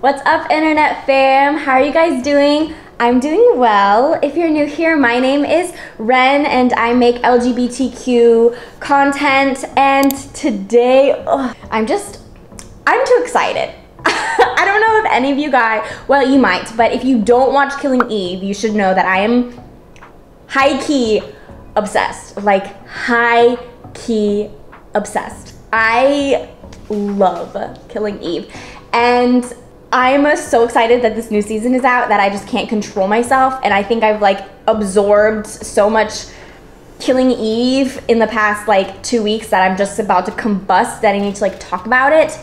What's up, internet fam? How are you guys doing? I'm doing well. If you're new here, my name is Ren and I make LGBTQ content. And today, I'm just, I'm too excited. I don't know if any of you guys, well, you might, but if you don't watch Killing Eve, you should know that I am high key obsessed. Like, high key obsessed. I love Killing Eve. And I'm so excited that this new season is out that I just can't control myself. And I think I've like absorbed so much Killing Eve in the past like two weeks that I'm just about to combust that I need to like talk about it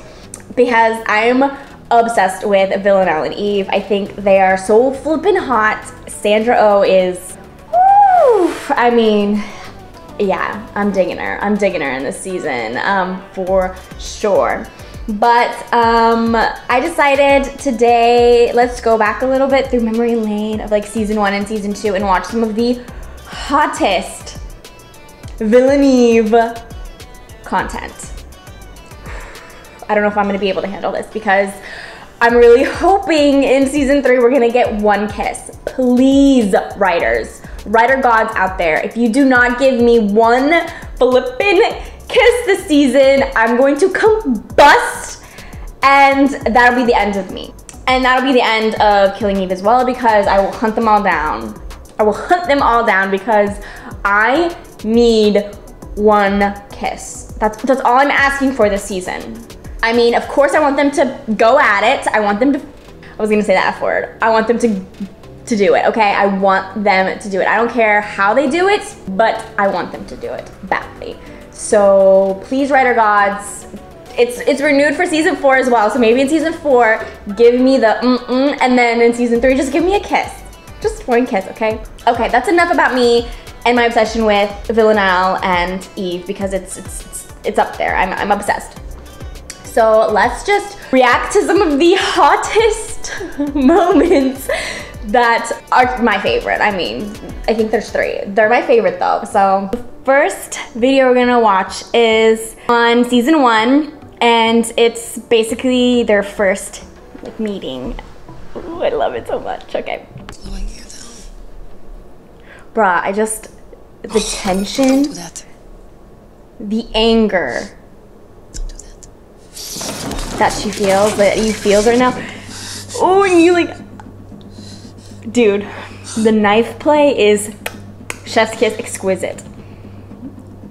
because I'm obsessed with Villanelle and Eve. I think they are so flippin' hot. Sandra O oh is, I mean, yeah, I'm digging her. I'm digging her in this season um, for sure. But um, I decided today, let's go back a little bit through memory lane of like season one and season two and watch some of the hottest Villaneve content. I don't know if I'm gonna be able to handle this because I'm really hoping in season three we're gonna get one kiss. Please, writers, writer gods out there, if you do not give me one flippin' kiss this season, I'm going to combust and that'll be the end of me. And that'll be the end of Killing Eve as well because I will hunt them all down. I will hunt them all down because I need one kiss. That's, that's all I'm asking for this season. I mean, of course I want them to go at it. I want them to, I was gonna say that F word. I want them to, to do it, okay? I want them to do it. I don't care how they do it, but I want them to do it badly. So please, writer gods, it's it's renewed for season four as well. So maybe in season four, give me the mm-mm, and then in season three, just give me a kiss. Just one kiss, okay? Okay, that's enough about me and my obsession with Villanelle and Eve because it's it's it's, up there. I'm, I'm obsessed. So let's just react to some of the hottest moments that are my favorite. I mean, I think there's three. They're my favorite though. So first video we're gonna watch is on season one and it's basically their first like meeting. Ooh, I love it so much. Okay. Bruh, I just the tension, the anger that she feels, that you feel right now. Oh, and you like, dude, the knife play is chef's kiss exquisite.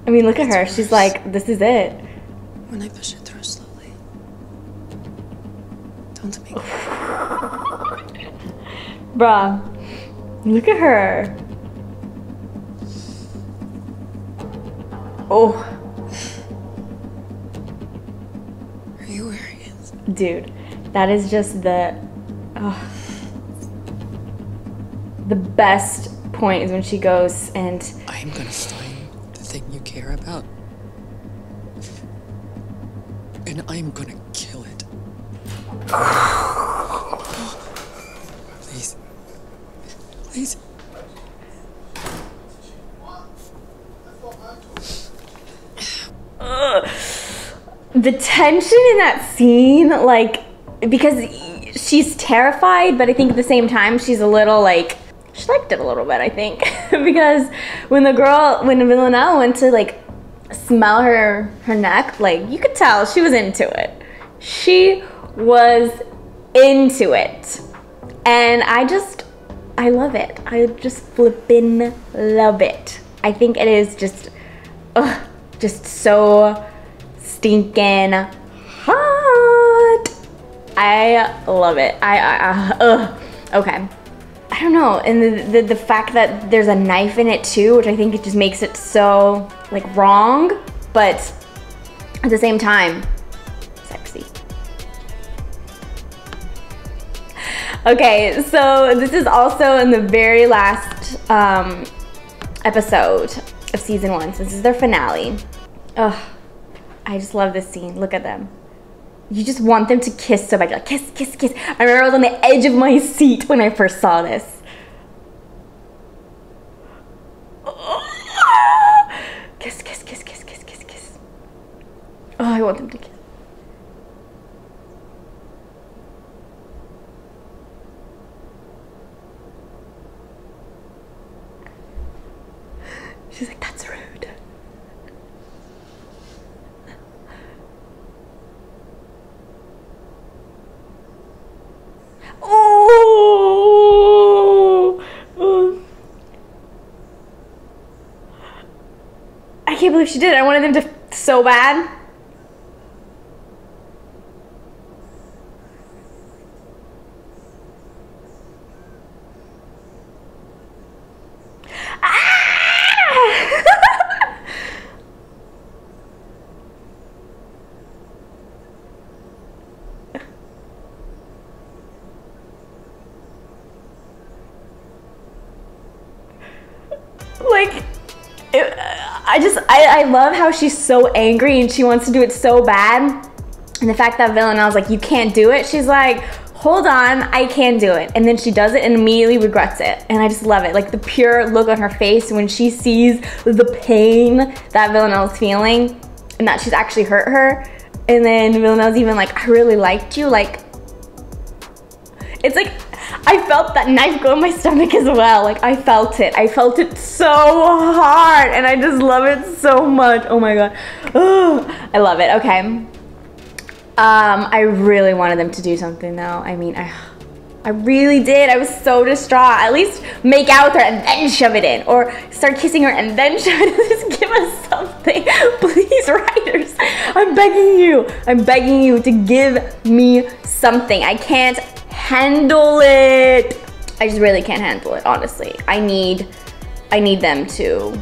I mean, look at her. She's like, this is it. When I push it through slowly. Don't make Bruh, look at her. Oh. Are you wearing it? Dude, that is just the oh, the best point is when she goes and I am gonna find the thing you care about, and I am kill it. Please, please. the tension in that scene, like, because she's terrified, but I think at the same time she's a little like she liked it a little bit. I think because when the girl, when Villanelle went to like smell her her neck, like you could tell she was into it. She was into it, and I just I love it. I just flippin' love it. I think it is just, ugh, just so stinking hot. I love it. I, I, ugh. Okay. I don't know, and the, the, the fact that there's a knife in it too, which I think it just makes it so like wrong, but at the same time, Okay, so this is also in the very last um, episode of season one. So this is their finale. Ugh. I just love this scene. Look at them. You just want them to kiss so bad. You're like, kiss, kiss, kiss. I remember I was on the edge of my seat when I first saw this. Kiss, kiss, kiss, kiss, kiss, kiss, kiss. Oh, I want them to kiss. She's like, that's rude. Oh! I can't believe she did. I wanted them to so bad. Like it, I just I, I love how she's so angry and she wants to do it so bad. And the fact that Villanelle was like, you can't do it, she's like, hold on, I can do it. And then she does it and immediately regrets it. And I just love it. Like the pure look on her face when she sees the pain that Villanelle's feeling and that she's actually hurt her. And then Villanelle's even like, I really liked you. Like, it's like I felt that knife go in my stomach as well. Like I felt it. I felt it so hard and I just love it so much. Oh my god. I love it. Okay. Um, I really wanted them to do something though. I mean, I I really did. I was so distraught. At least make out with her and then shove it in. Or start kissing her and then shove it in. Just give us something. Please, writers. I'm begging you. I'm begging you to give me something. I can't handle it. I just really can't handle it, honestly. I need I need them to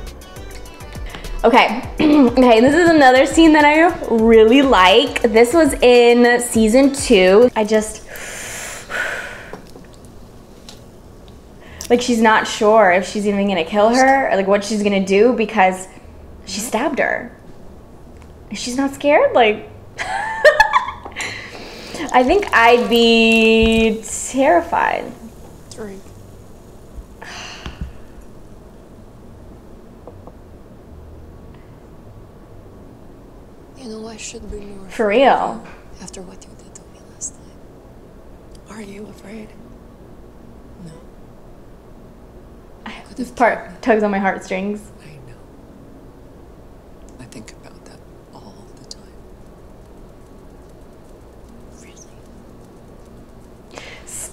Okay, okay, this is another scene that I really like. This was in season two. I just, like she's not sure if she's even gonna kill her or like what she's gonna do because she stabbed her. She's not scared, like, I think I'd be terrified. Drink. You know, I should be more For real. after what you did to me last time. Are you afraid? No. Could This have part tugs on my heartstrings. I think about that all the time. Really?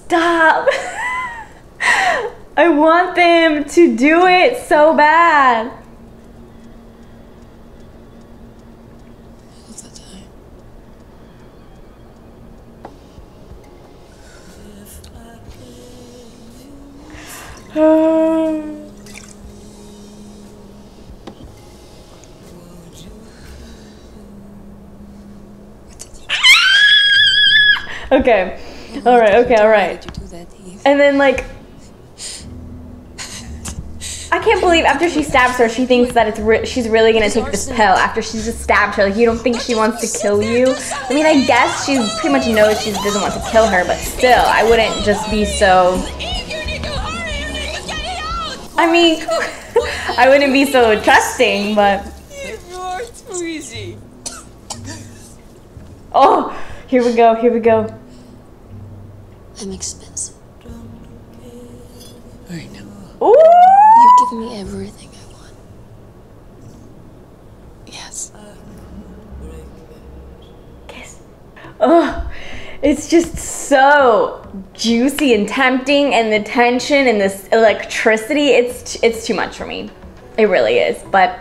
Stop! I want them to do it so bad. Okay. All right. Okay. all right. Did you do that, Eve? And then like, I can't believe after she stabs her, she thinks that it's re- she's really gonna take this pill after she's just stabbed her. Like you don't think she wants to kill you? I mean, I guess she pretty much knows she doesn't want to kill her, but still, I wouldn't just be so. I mean, I wouldn't be so trusting, but. You're too easy. Oh, here we go. Here we go. I'm expensive. I know. Ooh. You give me everything I want. Yes. Kiss. Oh, it's just so juicy and tempting, and the tension and this electricity. It's it's too much for me. It really is, but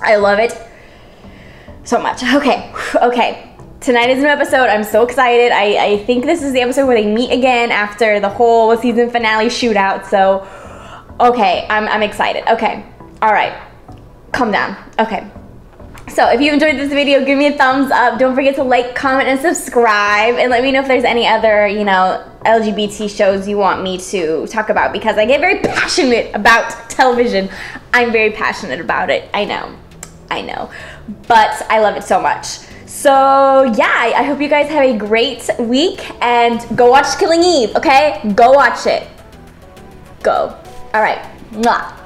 I love it so much. Okay, okay. Tonight is a new episode. I'm so excited. I, I think this is the episode where they meet again after the whole season finale shootout. So, okay, I'm, I'm excited. Okay, all right. Calm down. Okay. So if you enjoyed this video, give me a thumbs up. Don't forget to like, comment, and subscribe. And let me know if there's any other, you know, LGBT shows you want me to talk about because I get very passionate about television. I'm very passionate about it. I know. I know. But I love it so much. So yeah, I hope you guys have a great week and go watch Killing Eve, okay? Go watch it. Go. All right. Mwah.